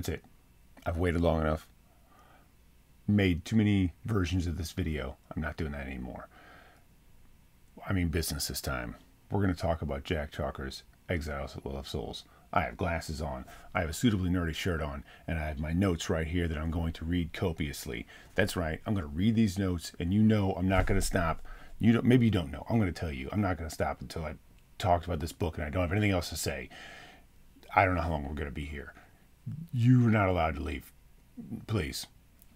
That's it. I've waited long enough. Made too many versions of this video. I'm not doing that anymore. I mean business this time. We're going to talk about Jack Chalker's Exiles of Souls. I have glasses on, I have a suitably nerdy shirt on, and I have my notes right here that I'm going to read copiously. That's right, I'm going to read these notes, and you know I'm not going to stop. You don't, maybe you don't know. I'm going to tell you. I'm not going to stop until I talked about this book and I don't have anything else to say. I don't know how long we're going to be here. You're not allowed to leave. Please.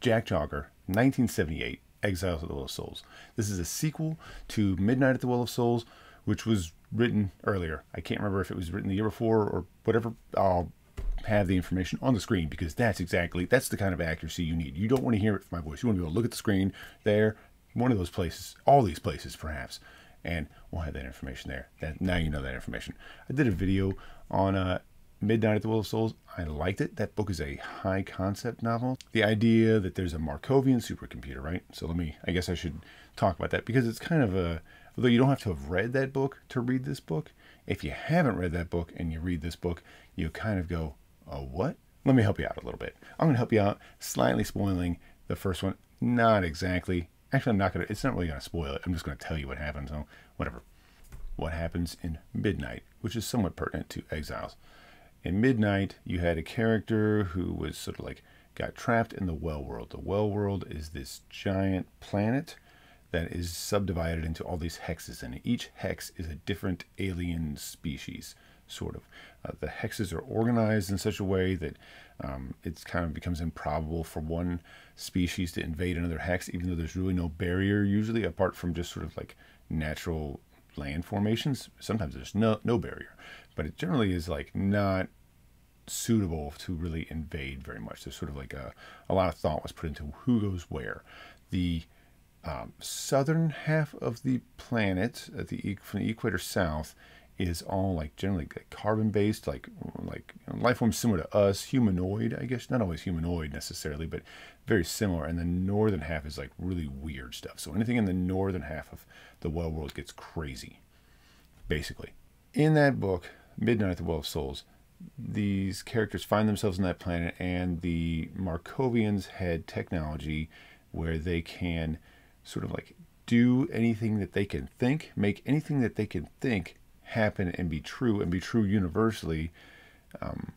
Jack Chalker, 1978, Exiles at the Well of Souls. This is a sequel to Midnight at the Well of Souls, which was written earlier. I can't remember if it was written the year before or whatever. I'll have the information on the screen because that's exactly that's the kind of accuracy you need. You don't want to hear it from my voice. You want to be able to look at the screen there, one of those places, all these places perhaps, and we'll have that information there. That now you know that information. I did a video on uh, Midnight at the Well of Souls. I liked it. That book is a high concept novel. The idea that there's a Markovian supercomputer, right? So let me. I guess I should talk about that because it's kind of a Although you don't have to have read that book to read this book, if you haven't read that book and you read this book, you kind of go, oh, what? Let me help you out a little bit. I'm going to help you out, slightly spoiling the first one. Not exactly. Actually, I'm not going to, it's not really going to spoil it. I'm just going to tell you what happens. So, whatever. What happens in Midnight, which is somewhat pertinent to Exiles. In Midnight, you had a character who was sort of like got trapped in the well world. The well world is this giant planet that is subdivided into all these hexes, and each hex is a different alien species, sort of. Uh, the hexes are organized in such a way that um, it kind of becomes improbable for one species to invade another hex, even though there's really no barrier usually, apart from just sort of like natural land formations. Sometimes there's no no barrier, but it generally is like not suitable to really invade very much. There's sort of like a, a lot of thought was put into who goes where. The um, southern half of the planet, at the from the equator south, is all like generally carbon based, like like you know, life forms similar to us, humanoid, I guess, not always humanoid necessarily, but very similar. And the northern half is like really weird stuff. So anything in the northern half of the well world gets crazy, basically. In that book, Midnight at the Well of Souls, these characters find themselves on that planet, and the Markovians had technology where they can sort of like do anything that they can think, make anything that they can think happen and be true and be true universally um,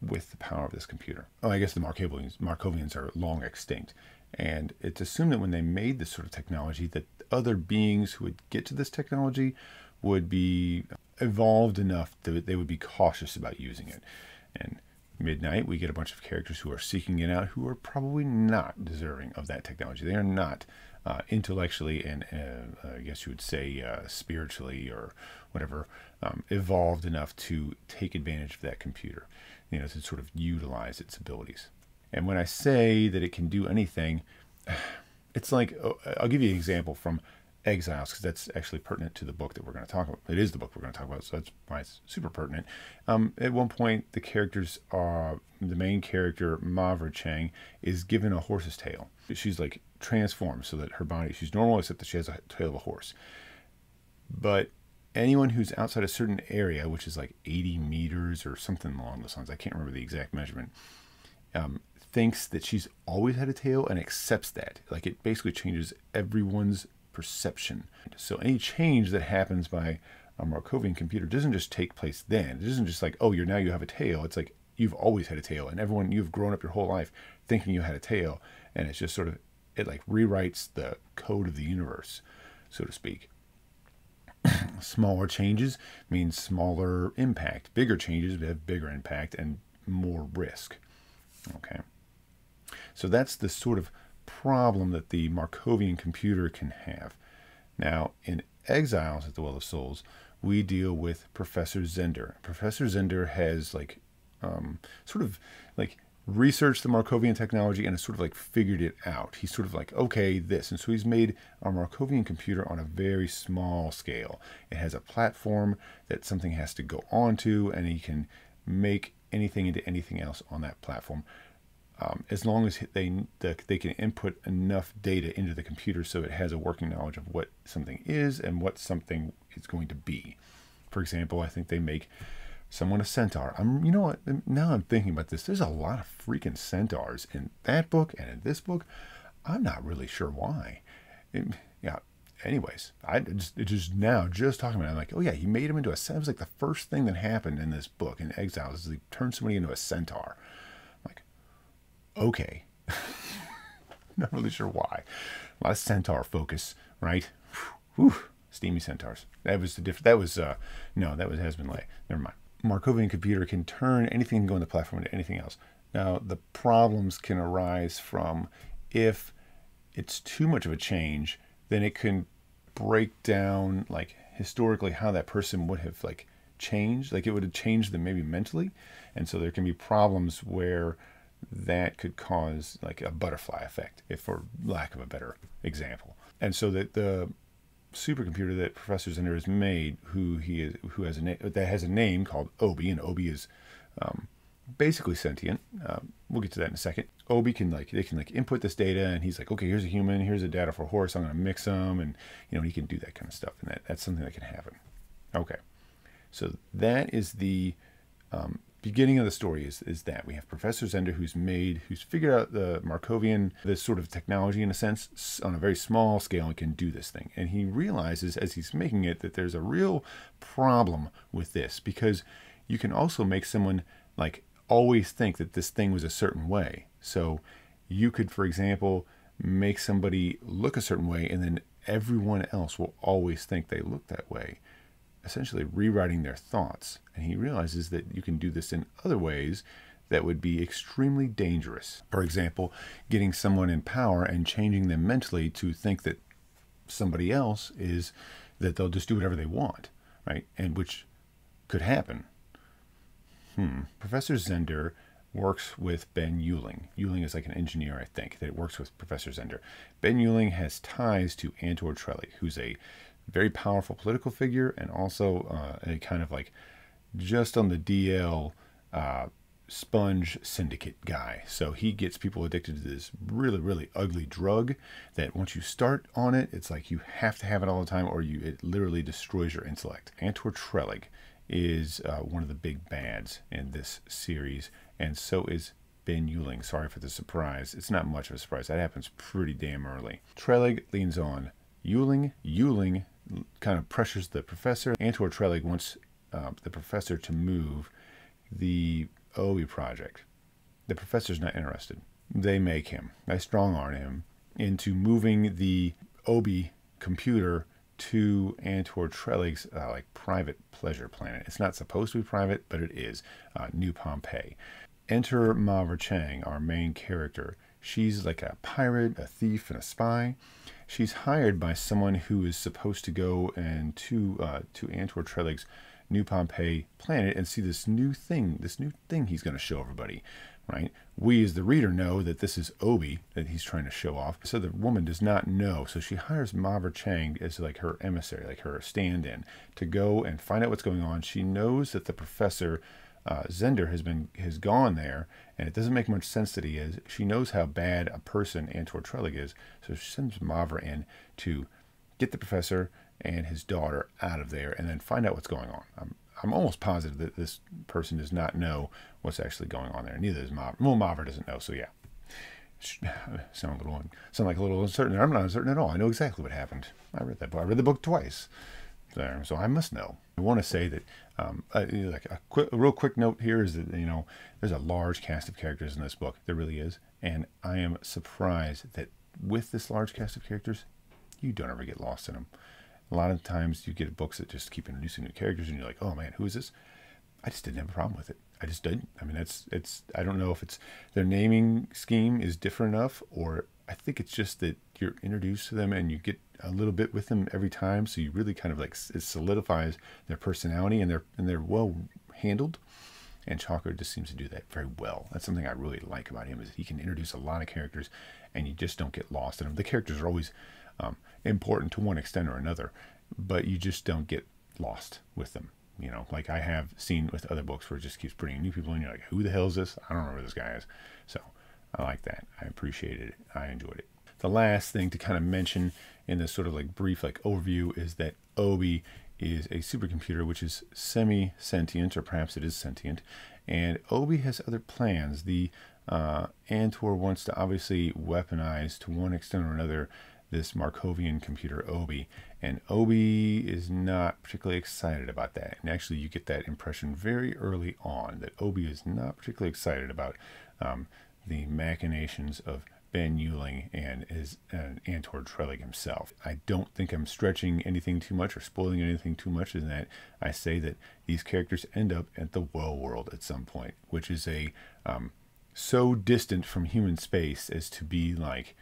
with the power of this computer. Oh, I guess the Markovians, Markovians are long extinct. And it's assumed that when they made this sort of technology, that other beings who would get to this technology would be evolved enough that they would be cautious about using it. And midnight, we get a bunch of characters who are seeking it out who are probably not deserving of that technology. They are not uh, intellectually and uh, I guess you would say uh, spiritually or whatever um, evolved enough to take advantage of that computer, you know, to sort of utilize its abilities. And when I say that it can do anything, it's like oh, I'll give you an example from Exiles because that's actually pertinent to the book that we're going to talk about. It is the book we're going to talk about, so that's why it's super pertinent. Um, at one point, the characters are the main character Mavra Chang is given a horse's tail. She's like transformed so that her body she's normal except that she has a tail of a horse. But anyone who's outside a certain area, which is like 80 meters or something along those lines, I can't remember the exact measurement, um, thinks that she's always had a tail and accepts that. Like it basically changes everyone's perception. So any change that happens by a Markovian computer doesn't just take place then. It isn't just like, oh, you're now you have a tail. It's like you've always had a tail, and everyone you've grown up your whole life thinking you had a tail, and it's just sort of it like rewrites the code of the universe, so to speak. smaller changes means smaller impact. Bigger changes have bigger impact and more risk. Okay. So that's the sort of problem that the Markovian computer can have. Now, in Exiles at the Well of Souls, we deal with Professor Zinder. Professor Zinder has like um, sort of like researched the Markovian technology and has sort of like figured it out. He's sort of like, okay, this. And so he's made a Markovian computer on a very small scale. It has a platform that something has to go onto, and he can make anything into anything else on that platform. Um, as long as they the, they can input enough data into the computer so it has a working knowledge of what something is and what something is going to be. For example, I think they make someone a centaur. I'm, you know what? Now I'm thinking about this. There's a lot of freaking centaurs in that book and in this book. I'm not really sure why. It, yeah. Anyways, I just, just now just talking about it, I'm like, oh yeah, he made him into a. Centaur. It was like the first thing that happened in this book in Exiles is he turned somebody into a centaur. I'm like, okay. not really sure why. A lot of centaur focus, right? Whew. Steamy centaurs. That was the different. That was uh, no, that was Hezbollah. Never mind. Markovian computer can turn anything and go on the platform into anything else. Now the problems can arise from if it's too much of a change, then it can break down like historically how that person would have like changed. Like it would have changed them maybe mentally, and so there can be problems where that could cause like a butterfly effect, if for lack of a better example. And so that the supercomputer that Professor Zinder has made, who he is, who has a name that has a name called Obie, and Obie is um, basically sentient. Um, we'll get to that in a second. Obie can like they can like input this data, and he's like, okay, here's a human, here's a data for a horse. I'm to mix them, and you know he can do that kind of stuff, and that that's something that can happen. Okay, so that is the um, beginning of the story is, is that we have Professor Zinder who's made, who's figured out the Markovian, this sort of technology in a sense, on a very small scale and can do this thing. And he realizes as he's making it that there's a real problem with this because you can also make someone like always think that this thing was a certain way. So you could, for example, make somebody look a certain way and then everyone else will always think they look that way essentially rewriting their thoughts. And he realizes that you can do this in other ways that would be extremely dangerous. For example, getting someone in power and changing them mentally to think that somebody else is that they'll just do whatever they want, right? And which could happen. Hmm. Professor Zinder works with Ben Yulin. Yulin is like an engineer, I think, that works with Professor Zinder. Ben Yulin has ties to Antor Trelig, who's a very powerful political figure and also uh, a kind of like just on the DL uh, sponge syndicate guy. So he gets people addicted to this really, really ugly drug that once you start on it, it's like you have to have it all the time or you it literally destroys your intellect. Antor Trelig is uh, one of the big bads in this series, and so is Ben Yulin. Sorry for the surprise. It's not much of a surprise. That happens pretty damn early. Trelig leans on Yulin. Yulin kind of pressures the professor. Antor Trelig wants uh, the professor to move the OE project. The professor's not interested. They make him, they strong arm him into moving the Obie computer to Antor Trelig's uh, like private pleasure planet. It's not supposed to be private, but it is. Uh, New Pompeii. Enter Mavra Chang, our main character. She's like a pirate, a thief, and a spy she's hired by someone who is supposed to go and to uh, to Antor Trelig's New Pompeii planet and see this new thing, this new thing he's going to show everybody. Right? We, as the reader, know that this is Obie that he's trying to show off. So the woman does not know. So she hires Mavra Chang as like her emissary, like her stand-in, to go and find out what's going on. She knows that the professor uh, Zinder has been has gone there, and it doesn't make much sense that he is. She knows how bad a person Antor Trelig is, so she sends Mavra in to get the professor and his daughter out of there, and then find out what's going on. I'm I'm almost positive that this person does not know what's actually going on there. Neither does Mavra. Well, Mavra doesn't know, so yeah. Sound a little sound like a little uncertain. I'm not uncertain at all. I know exactly what happened. I read that book. I read the book twice there, so I must know. I want to say that, um, like a, quick, a real quick note here is that you know there's a large cast of characters in this book. There really is, and I am surprised that with this large cast of characters, you don't ever get lost in them. A lot of times you get books that just keep introducing new characters, and you're like, oh man, who is this? I just didn't have a problem with it. I just didn't. I mean, that's it's. I don't know if it's their naming scheme is different enough, or I think it's just that you're introduced to them and you get a little bit with them every time, so you really kind of like it solidifies their personality and they're and they're well handled. And Chalker just seems to do that very well. That's something I really like about him is he can introduce a lot of characters, and you just don't get lost in them. The characters are always um, important to one extent or another, but you just don't get lost with them. You know, like I have seen with other books where it just keeps bringing new people in. You're like, who the hell is this? I don't know who this guy is. So I like that. I appreciated it. I enjoyed it. The last thing to kind of mention in this sort of like brief like overview is that Obie is a supercomputer which is semi sentient, or perhaps it is sentient, and Obie has other plans. The uh, Antor wants to obviously weaponize to one extent or another this Markovian computer Obie, and Obie is not particularly excited about that. And actually, you get that impression very early on that Obie is not particularly excited about um, the machinations of Ben Yulin and his and Antor Trelig himself. I don't think I'm stretching anything too much or spoiling anything too much in that I say that these characters end up at the well world at some point, which is a um, so distant from human space as to be like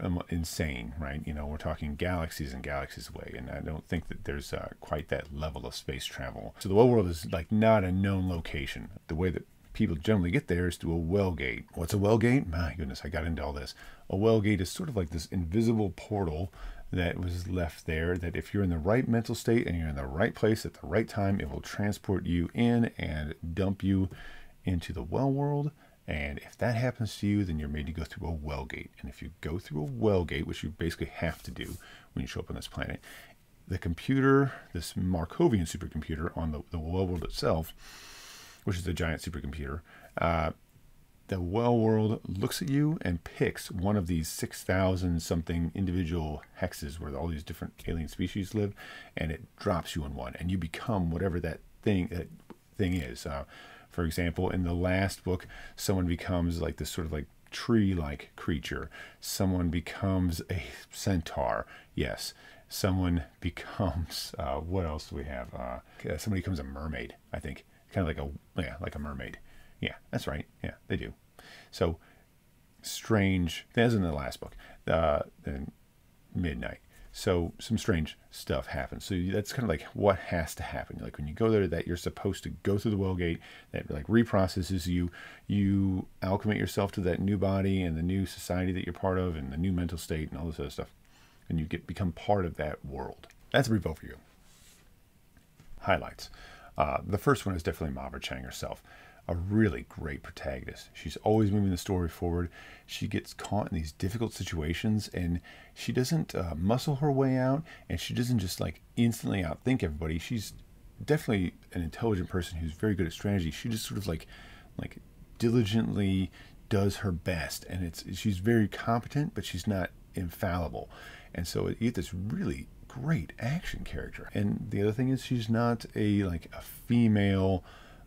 um, insane, right? You know, we're talking galaxies and galaxies away, and I don't think that there's uh, quite that level of space travel. So the well world is like not a known location. The way that people generally get there is through a well gate. What's a well gate? My goodness, I got into all this. A well gate is sort of like this invisible portal that was left there that if you're in the right mental state and you're in the right place at the right time, it will transport you in and dump you into the well world. And if that happens to you, then you're made to go through a well gate. And if you go through a well gate, which you basically have to do when you show up on this planet, the computer, this Markovian supercomputer on the, the well world itself, which is a giant supercomputer, uh, the well world looks at you and picks one of these 6,000 something individual hexes where all these different alien species live, and it drops you in one, and you become whatever that thing that thing is. Uh, for example, in the last book, someone becomes like this sort of like tree like creature. Someone becomes a centaur. Yes. Someone becomes, uh, what else do we have? Uh, somebody becomes a mermaid, I think. Kind of like a, yeah, like a mermaid. Yeah, that's right. Yeah, they do. So, strange, as in the last book, uh, Midnight. So some strange stuff happens. So that's kind of like what has to happen. Like when you go there, that you're supposed to go through the well gate, that like reprocesses you. You alchemate yourself to that new body and the new society that you're part of, and the new mental state and all this other stuff, and you get become part of that world. That's a brief overview. Highlights. Uh, the first one is definitely Mavra Chang herself a really great protagonist. She's always moving the story forward. She gets caught in these difficult situations and she doesn't uh, muscle her way out and she doesn't just like instantly outthink everybody. She's definitely an intelligent person who's very good at strategy. She just sort of like like diligently does her best and it's she's very competent but she's not infallible. And so you get this really great action character. And the other thing is she's not a like a female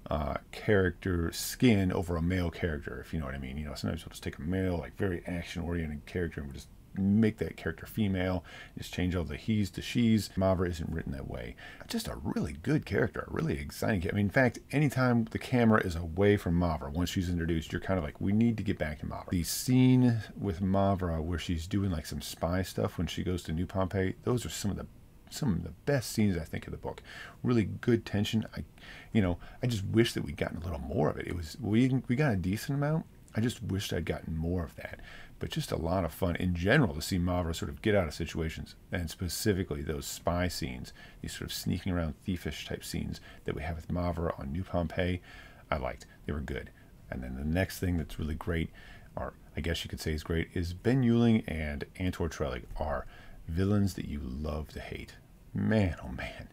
uh, character skin over a male character, if you know what I mean. You know, sometimes we'll just take a male, like very action oriented character and we'll just make that character female, just change all the he's to she's. Mavra isn't written that way. Just a really good character, a really exciting. I mean, in fact, anytime the camera is away from Mavra, once she's introduced, you're kind of like, we need to get back to Mavra. The scene with Mavra where she's doing like some spy stuff when she goes to New Pompeii, those are some of the some of the best scenes I think of the book. Really good tension. I, you know, I just wish that we'd gotten a little more of it. It was we we got a decent amount. I just wished I'd gotten more of that. But just a lot of fun in general to see Mavra sort of get out of situations, and specifically those spy scenes, these sort of sneaking around thiefish type scenes that we have with Mavra on New Pompeii. I liked. They were good. And then the next thing that's really great, or I guess you could say is great, is Ben Yulin and Antor Trelig are villains that you love to hate. Man, oh man.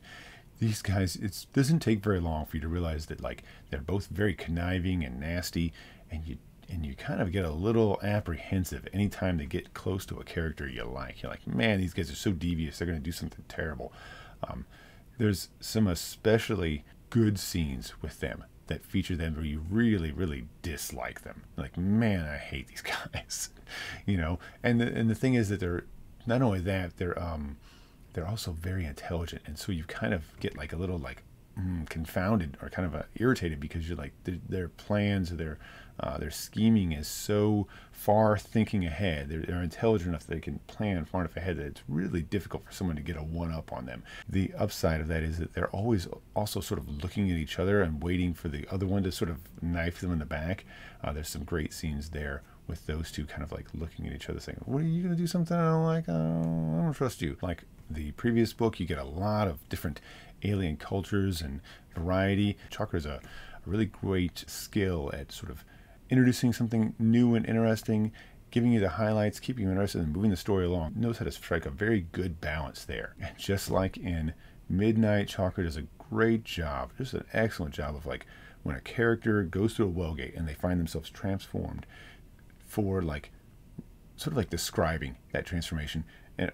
These guys, it doesn't take very long for you to realize that like they're both very conniving and nasty, and you and you kind of get a little apprehensive anytime they get close to a character you like. You're like, man, these guys are so devious. They're going to do something terrible. Um, there's some especially good scenes with them that feature them where you really, really dislike them. Like, man, I hate these guys. you know, and the, and the thing is that they're not only that, they're um, they're also very intelligent, and so you kind of get like a little like mm, confounded or kind of uh, irritated because you're like their, plans, or their uh, their scheming is so far thinking ahead. They're, they're intelligent enough that they can plan far enough ahead that it's really difficult for someone to get a one up on them. The upside of that is that they're always also sort of looking at each other and waiting for the other one to sort of knife them in the back. Uh, there's some great scenes there with those two kind of like looking at each other saying, What are you going to do something I don't like? I don't, I don't trust you. Like the previous book, you get a lot of different alien cultures and variety. Chalker is a really great skill at sort of introducing something new and interesting, giving you the highlights, keeping you interested, and moving the story along. Knows how to strike a very good balance there. And just like in Midnight Chalker does a great job, just an excellent job of like when a character goes through a Wellgate and they find themselves transformed for like sort of like describing that transformation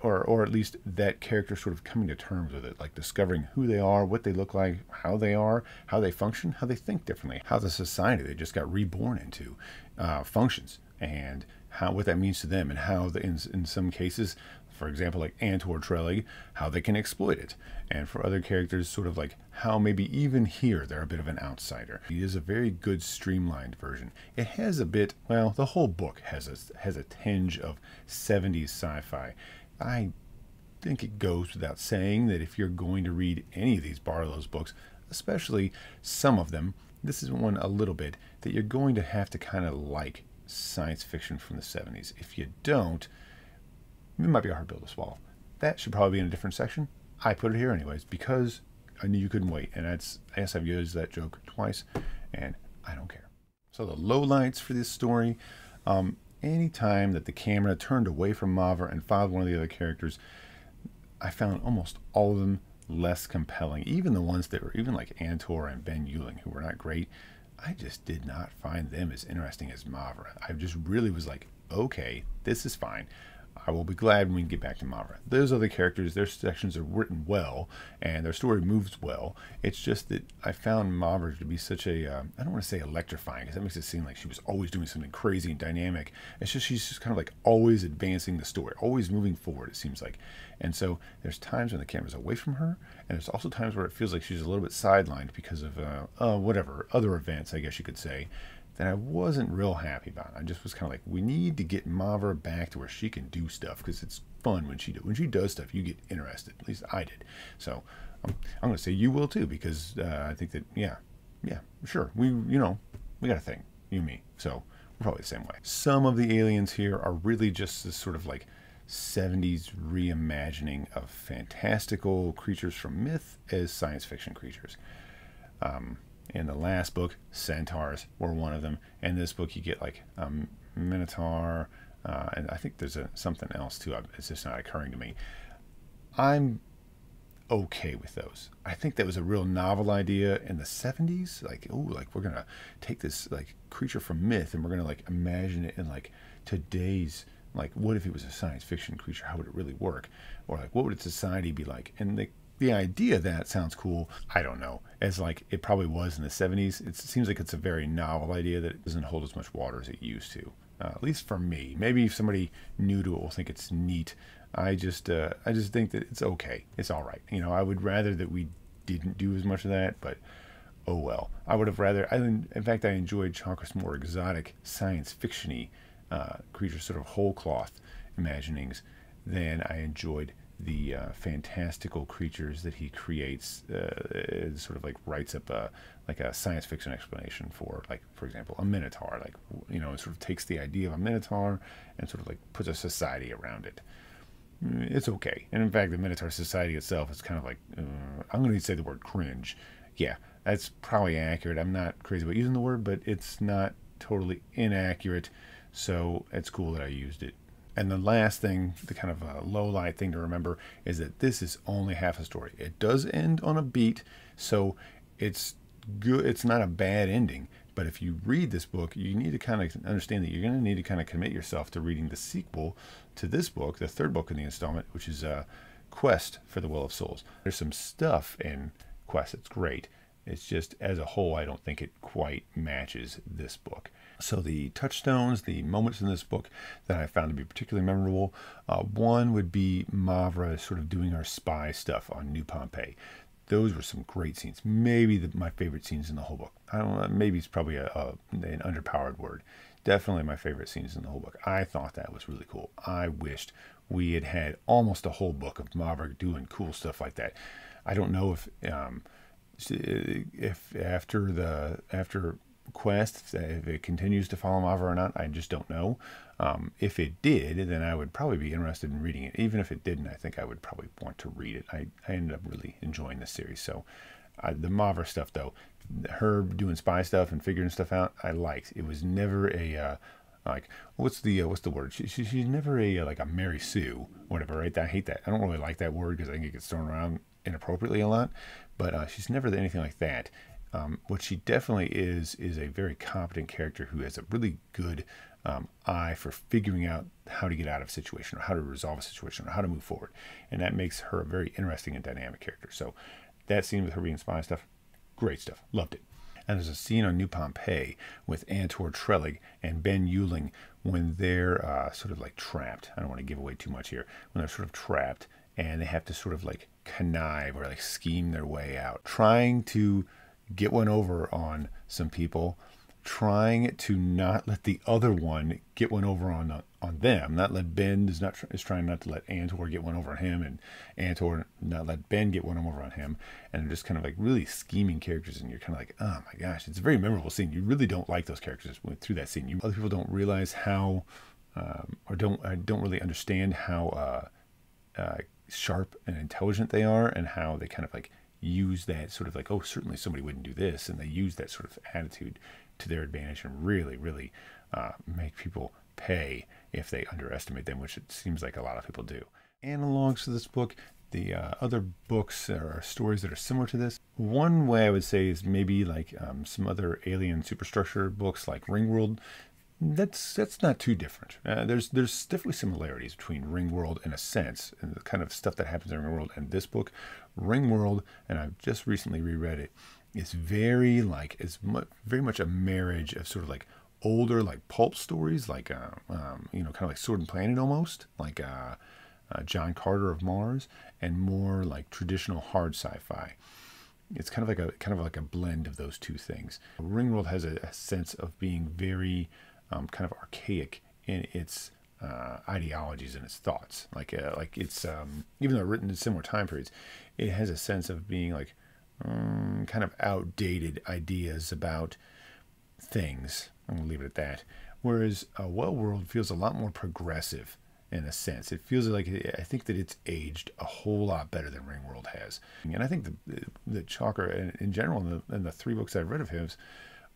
or or at least that character sort of coming to terms with it like discovering who they are what they look like how they are how they function how they think differently how the society they just got reborn into uh, functions and how what that means to them and how the, in, in some cases for example, like Antor Trelig, how they can exploit it. And for other characters, sort of like how maybe even here they're a bit of an outsider. It is a very good streamlined version. It has a bit, well, the whole book has a, has a tinge of 70s sci-fi. I think it goes without saying that if you're going to read any of these Barlowe's books, especially some of them, this is one a little bit, that you're going to have to kind of like science fiction from the 70s. If you don't, it might be a hard pill to swallow. That should probably be in a different section. I put it here anyways because I knew you couldn't wait, and that's I guess I've used that joke twice, and I don't care. So the lowlights for this story, um, any time that the camera turned away from Mavra and followed one of the other characters, I found almost all of them less compelling. Even the ones that were even like Antor and Ben Yulin, who were not great, I just did not find them as interesting as Mavra. I just really was like, okay, this is fine. I will be glad when we get back to Mavra. Those other characters, their sections are written well, and their story moves well. It's just that I found Mavra to be such a uh, I don't want to say electrifying, because that makes it seem like she was always doing something crazy and dynamic. It's just she's just kind of like always advancing the story, always moving forward, it seems like. And so there's times when the camera's away from her, and there's also times where it feels like she's a little bit sidelined because of uh, uh, whatever, other events, I guess you could say that I wasn't real happy about. I just was kind of like, we need to get Mavra back to where she can do stuff because it's fun when she do. When she does stuff, you get interested. At least I did. So um, I'm going to say you will too because uh, I think that yeah, yeah, sure. We you know we got a thing, you and me. So we're probably the same way. Some of the aliens here are really just this sort of like 70s reimagining of fantastical creatures from myth as science fiction creatures. Um, in the last book, centaurs were one of them. In this book, you get like a um, minotaur, uh, and I think there's a, something else too. It's just not occurring to me. I'm okay with those. I think that was a real novel idea in the 70s. Like, oh, like we're gonna take this like creature from myth and we're gonna like imagine it in like today's like what if it was a science fiction creature? How would it really work? Or like what would society be like? And they the idea that sounds cool. I don't know. As like it probably was in the 70s, it seems like it's a very novel idea that it doesn't hold as much water as it used to. Uh, at least for me. Maybe if somebody new to it will think it's neat. I just uh, I just think that it's okay. It's all right. You know, I would rather that we didn't do as much of that, but oh well. I would have rather. I in fact I enjoyed Chalker's more exotic science fictiony uh, creatures, sort of whole cloth imaginings, than I enjoyed the uh, fantastical creatures that he creates uh, sort of like writes up a like a science fiction explanation for like for example a minotaur like you know it sort of takes the idea of a minotaur and sort of like puts a society around it. Mm, it's okay. And in fact the minotaur society itself is kind of like uh, i'm going to say the word cringe. Yeah that's probably accurate. I'm not crazy about using the word but it's not totally inaccurate. So it's cool that i used it and the last thing, the kind of uh, low light thing to remember, is that this is only half a story. It does end on a beat, so it's good. It's not a bad ending. But if you read this book, you need to kind of understand that you're going to need to kind of commit yourself to reading the sequel to this book, the third book in the installment, which is uh, Quest for the Well of Souls. There's some stuff in Quest that's great. It's just as a whole, I don't think it quite matches this book. So the touchstones, the moments in this book that I found to be particularly memorable, uh, one would be Mavra sort of doing our spy stuff on New Pompeii. Those were some great scenes. Maybe the, my favorite scenes in the whole book. I don't know. Maybe it's probably a, a, an underpowered word. Definitely my favorite scenes in the whole book. I thought that was really cool. I wished we had had almost a whole book of Mavra doing cool stuff like that. I don't know if um, if after the after quest, if it continues to follow Mavra or not, I just don't know. Um, if it did, then I would probably be interested in reading it. Even if it didn't, I think I would probably want to read it. I, I ended up really enjoying this series. So uh, the Mavra stuff, though, her doing spy stuff and figuring stuff out, I liked. It was never a uh, like what's the uh, what's the word? She, she, she's never a uh, like a Mary Sue, whatever, right? I hate that. I don't really like that word because I think it gets thrown around inappropriately a lot. But uh, she's never anything like that. Um, what she definitely is is a very competent character who has a really good um, eye for figuring out how to get out of a situation or how to resolve a situation or how to move forward, and that makes her a very interesting and dynamic character. So that scene with her being spy stuff, great stuff, loved it. And there's a scene on New Pompeii with Antor Trelig and Ben Yulin when they're uh, sort of like trapped. I don't want to give away too much here. When they're sort of trapped and they have to sort of like connive or like scheme their way out, trying to get one over on some people, trying to not let the other one get one over on on them. Not let Ben is not is trying not to let Antor get one over on him, and Antor not let Ben get one over on him. And they're just kind of like really scheming characters, and you're kind of like, oh my gosh, it's a very memorable scene. You really don't like those characters through that scene. You other people don't realize how, um, or don't uh, don't really understand how uh, uh, sharp and intelligent they are, and how they kind of like use that sort of like, oh, certainly somebody wouldn't do this, and they use that sort of attitude to their advantage and really, really uh, make people pay if they underestimate them, which it seems like a lot of people do. Analogs to this book, the uh, other books or stories that are similar to this. One way I would say is maybe like um, some other alien superstructure books like Ringworld. That's that's not too different. Uh, there's there's definitely similarities between Ringworld in a sense and the kind of stuff that happens in Ringworld and this book. Ringworld, and I've just recently reread it. It's very like it's very much a marriage of sort of like older like pulp stories, like uh, um, you know, kind of like Sword and Planet almost, like uh, uh, John Carter of Mars, and more like traditional hard sci-fi. It's kind of like a kind of like a blend of those two things. Ringworld has a, a sense of being very um, kind of archaic in its uh, ideologies and its thoughts. Like uh, like it's um, even though written in similar time periods, it has a sense of being like um, kind of outdated ideas about things. I'm gonna leave it at that. Whereas a well world feels a lot more progressive in a sense. It feels like I think that it's aged a whole lot better than Ringworld has. And I think the the Chalker in, in general, in the, in the three books I've read of his,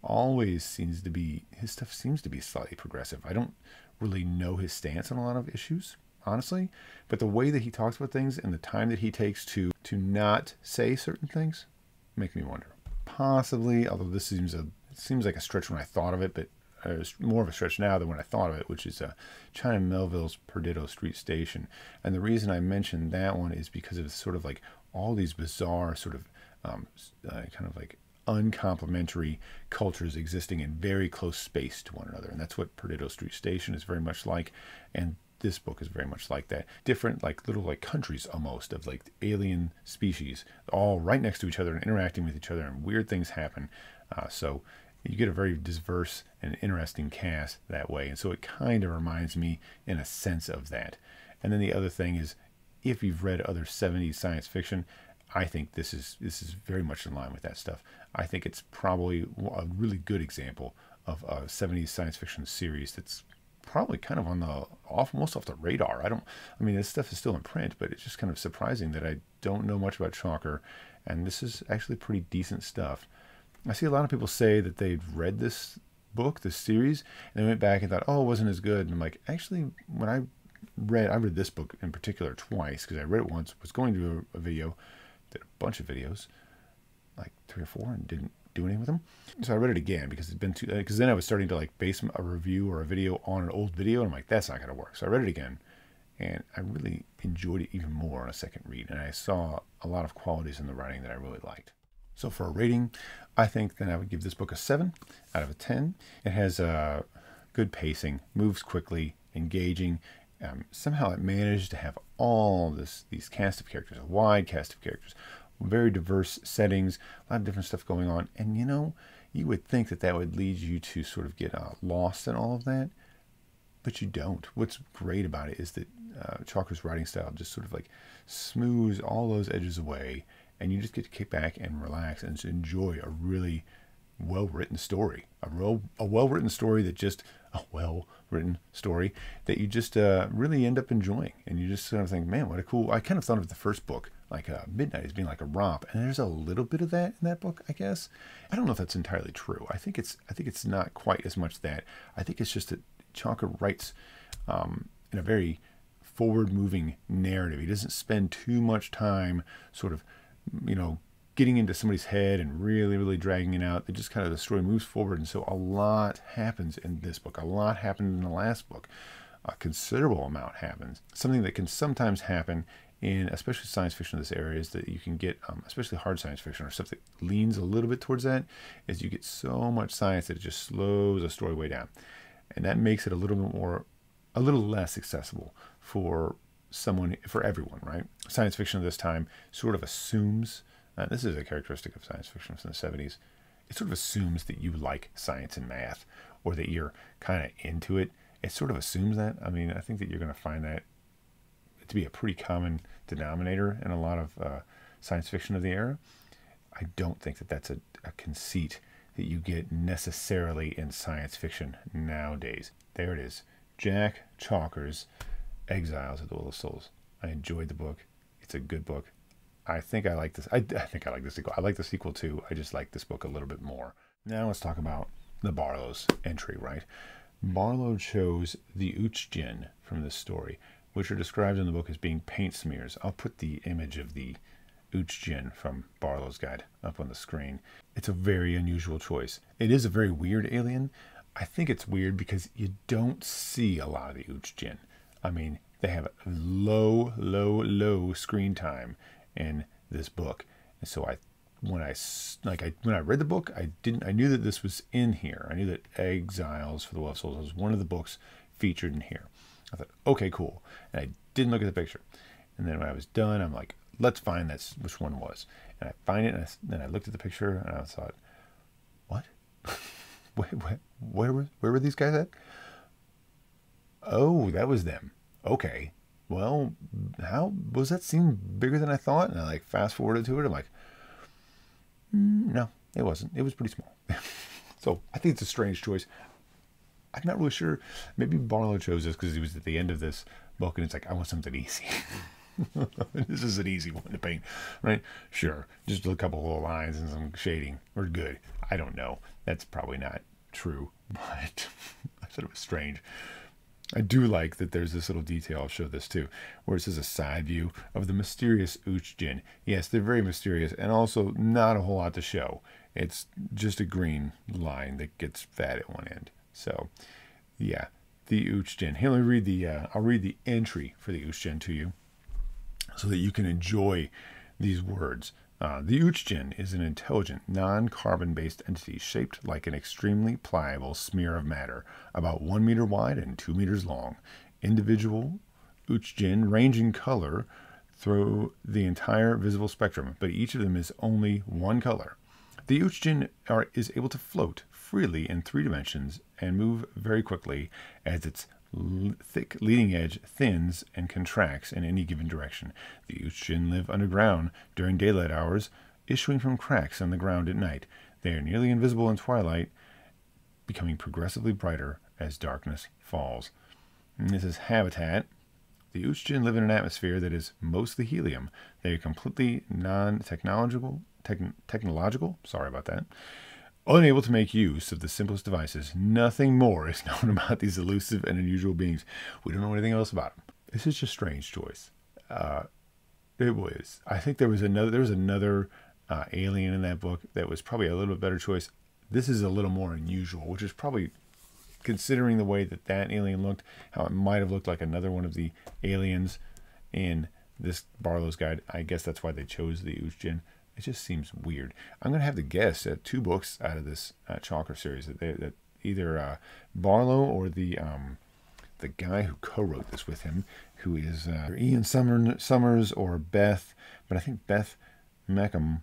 always seems to be his stuff seems to be slightly progressive. I don't really know his stance on a lot of issues, honestly, but the way that he talks about things and the time that he takes to to not say certain things make me wonder. Possibly, although this seems a seems like a stretch when I thought of it, but it's more of a stretch now than when I thought of it, which is uh, China Miéville's Perdido Street Station. And the reason I mentioned that one is because of sort of like all these bizarre sort of um, uh, kind of like uncomplimentary cultures existing in very close space to one another. And that's what Perdido Street Station is very much like. And this book is very much like that. Different, like little like countries almost of like alien species, all right next to each other and interacting with each other, and weird things happen. Uh, so you get a very diverse and interesting cast that way. And so it kind of reminds me in a sense of that. And then the other thing is, if you've read other 70s science fiction, I think this is this is very much in line with that stuff. I think it's probably a really good example of a 70s science fiction series that's probably kind of on the off most off the radar. I don't I mean this stuff is still in print, but it's just kind of surprising that I don't know much about Chalker and this is actually pretty decent stuff. I see a lot of people say that they've read this book, this series, and they went back and thought, "Oh, it wasn't as good." And I'm like, actually, when I read, I read this book in particular twice because I read it once, was going to do a, a video, did a bunch of videos, like three or four, and didn't do anything with them. So I read it again because it's been too. Because then I was starting to like base a review or a video on an old video, and I'm like, that's not going to work. So I read it again, and I really enjoyed it even more on a second read, and I saw a lot of qualities in the writing that I really liked. So for a rating, I think that I would give this book a seven out of a ten. It has a uh, good pacing, moves quickly, engaging. Um, somehow it managed to have all this these cast of characters, a wide cast of characters, very diverse settings, a lot of different stuff going on. And you know, you would think that that would lead you to sort of get uh, lost in all of that, but you don't. What's great about it is that uh, Chalker's writing style just sort of like smooths all those edges away, and you just get to kick back and relax and enjoy a really well written story. A real, a well written story that just a well written story that you just uh, really end up enjoying, and you just sort of think, man, what a cool. I kind of thought of the first book like uh, Midnight as being like a romp, and there's a little bit of that in that book, I guess. I don't know if that's entirely true. I think it's I think it's not quite as much that. I think it's just that Chalker writes um, in a very forward moving narrative. He doesn't spend too much time sort of, you know, getting into somebody's head and really, really dragging it out. It just kind of the story moves forward. And so a lot happens in this book. A lot happened in the last book. A considerable amount happens. Something that can sometimes happen in especially science fiction in this area is that you can get, um, especially hard science fiction or stuff that leans a little bit towards that, is you get so much science that it just slows a story way down. And that makes it a little bit more, a little less accessible for someone, for everyone, right? Science fiction of this time sort of assumes, uh, this is a characteristic of science fiction from the 70s, it sort of assumes that you like science and math or that you're kind of into it. It sort of assumes that. I mean, I think that you're going to find that to be a pretty common denominator in a lot of uh, science fiction of the era. I don't think that that's a, a conceit that you get necessarily in science fiction nowadays. There it is. Jack Chalker's Exiles of the Well of Souls. I enjoyed the book. It's a good book. I think I like this. I, I think I like the sequel. I like the sequel too. I just like this book a little bit more. Now let's talk about the Barlowe's entry, right? Barlowe chose the Uchjin from this story, which are described in the book as being paint smears. I'll put the image of the Uchjin from Barlowe's Guide up on the screen. It's a very unusual choice. It is a very weird alien. I think it's weird because you don't see a lot of the Uchjin. I mean, they have low, low, low screen time in this book. And so I, when I like, I when I read the book, I didn't. I knew that this was in here. I knew that Exiles for the of Souls was one of the books featured in here. I thought, okay, cool. And I didn't look at the picture. And then when I was done, I'm like, let's find this, which one was. And I find it, and I, then I looked at the picture, and I thought, what? where, where, where, were, where were these guys at? Oh, that was them. Okay. Well, how was that scene bigger than I thought? And I like fast forwarded to it. I'm like, mm, no, it wasn't. It was pretty small. so I think it's a strange choice. I'm not really sure. Maybe Barlowe chose this because he was at the end of this book and it's like, I want something easy. this is an easy one to paint, right? Sure. Just a couple of lines and some shading. We're good. I don't know. That's probably not true, but I thought it was strange. I do like that there's this little detail, I'll show this too, where it says a side view of the mysterious Uchjin. Yes, they're very mysterious and also not a whole lot to show. It's just a green line that gets fat at one end. So, yeah, the Uchjin. Here, let me read the, uh, I'll read the entry for the Uchjin to you so that you can enjoy these words. Uh, the Uchjin is an intelligent, non carbon based entity shaped like an extremely pliable smear of matter, about one meter wide and two meters long. Individual Uchjin range in color through the entire visible spectrum, but each of them is only one color. The Uchjin are, is able to float freely in three dimensions and move very quickly as its thick leading edge thins and contracts in any given direction. The Uchjin live underground during daylight hours, issuing from cracks in the ground at night. They are nearly invisible in twilight, becoming progressively brighter as darkness falls. And this is habitat. The Uchjin live in an atmosphere that is mostly helium. They are completely non-technological, techn- technological, sorry about that, Unable to make use of the simplest devices, nothing more is known about these elusive and unusual beings. We don't know anything else about them. This is just strange choice. Uh, it was. I think there was another. There was another uh, alien in that book that was probably a little bit better choice. This is a little more unusual, which is probably considering the way that that alien looked, how it might have looked like another one of the aliens in this Barlowe's guide. I guess that's why they chose the Uchjin. It just seems weird. I'm going to have to guess at two books out of this uh, Chalker series that, they, that either uh, Barlowe or the um, the guy who co-wrote this with him, who is uh, Ian Summer, Summers or Beth, but I think Beth Meacham,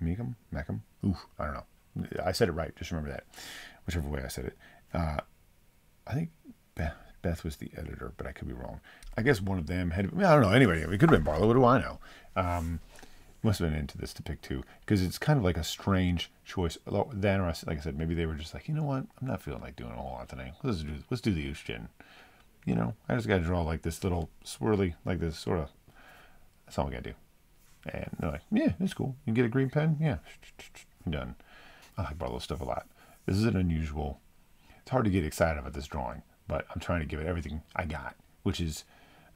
Meacham, Meacham. Ooh, I don't know. I said it right. Just remember that, whichever way I said it. Uh, I think Beth, Beth was the editor, but I could be wrong. I guess one of them had. I don't know. Anyway, it could have been Barlowe. What do I know? Um, must have been into this to pick two because it's kind of like a strange choice. Then, like I said, maybe they were just like, you know what, I'm not feeling like doing a whole lot today. Let's do let's do the Uchjin. You know, I just got to draw like this little swirly, like this sort of. That's all I got to do. And they're like, yeah, it's cool. You get a green pen, yeah, done. I like Barlowe stuff a lot. This is an unusual. It's hard to get excited about this drawing. but I'm trying to give it everything I got, which is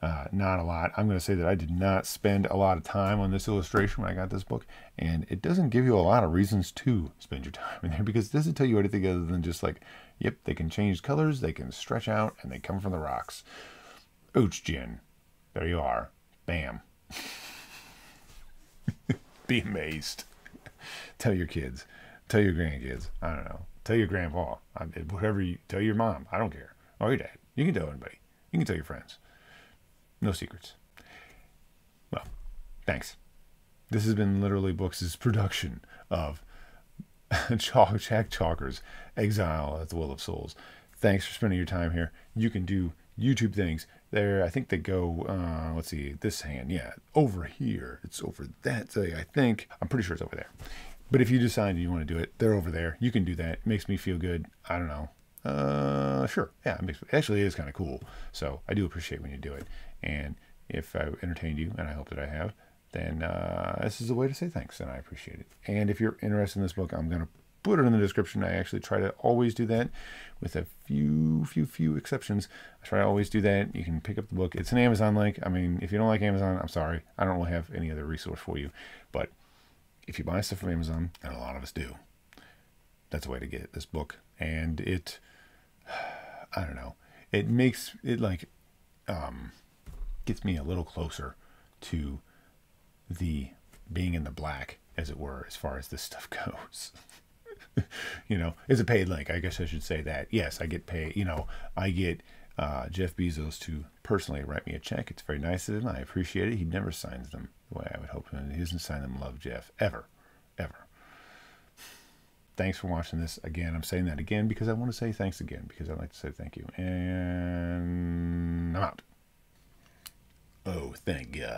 uh, not a lot. I'm going to say that I did not spend a lot of time on this illustration when I got this book, and it doesn't give you a lot of reasons to spend your time in there because it doesn't tell you anything other than just like, yep, they can change colors, they can stretch out, and they come from the rocks. Ouch, Jin. There you are. Bam. Be amazed. tell your kids. Tell your grandkids. I don't know. Tell your grandpa. I, whatever you tell your mom. I don't care. Or your dad. You can tell anybody. You can tell your friends. No secrets. Well, thanks. This has been literally Books' production of Chalk Jack Chalker's Exile at the Well of Souls. Thanks for spending your time here. You can do YouTube things there. I think they go, uh, let's see, this hand, yeah, over here. It's over that way, I think. I'm pretty sure it's over there. But if you decide you want to do it, they're over there. You can do that. It makes me feel good. I don't know. Uh, sure. Yeah, it makes actually it is kind of cool. So I do appreciate when you do it. And if I entertained you, and I hope that I have, then uh, this is a way to say thanks, and I appreciate it. And if you're interested in this book, I'm gonna put it in the description. I actually try to always do that, with a few, few, few exceptions. I try to always do that. You can pick up the book. It's an Amazon link. I mean, if you don't like Amazon, I'm sorry. I don't really have any other resource for you. But if you buy stuff from Amazon, and a lot of us do, that's a way to get this book. And it, I don't know, it makes it like, um, gets me a little closer to the being in the black, as it were, as far as this stuff goes. you know, it's a paid link. I guess I should say that. Yes, I get paid. You know, I get uh, Jeff Bezos to personally write me a check. It's very nice of him. I appreciate it. He never signs them the way I would hope. He doesn't sign them love Jeff ever. Thanks for watching this again. I'm saying that again because I want to say thanks again because I like to say thank you. And I'm out. Oh, thank God.